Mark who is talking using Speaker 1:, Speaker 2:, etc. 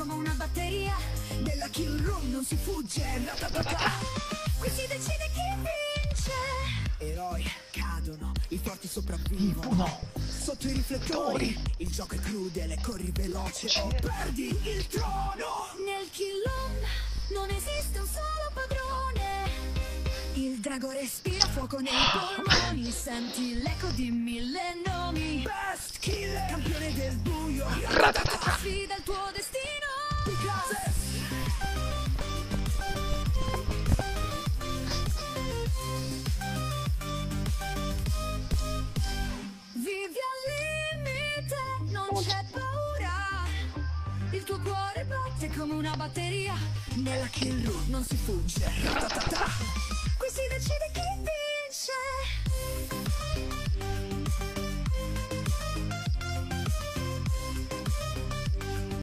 Speaker 1: come una batteria Nella kill room non si fugge ratatata. Qui si decide chi vince. Eroi cadono, i forti sopravvivono. Sotto i riflettori Il gioco è crudele, corri veloce. O perdi il trono. Nel kill room non esiste un solo padrone. Il drago respira fuoco nei polmoni. Senti l'eco di mille nomi. Best killer. Campione del buio. Sfida limite, non c'è paura. Il tuo cuore batte come una batteria. Nella kill room non si fugge